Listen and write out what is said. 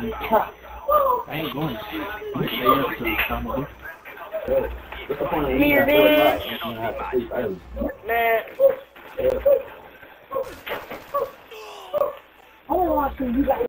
I ain't going. I'm stay up till it's time to do. Here, bitch. Man. I don't want to. You guys.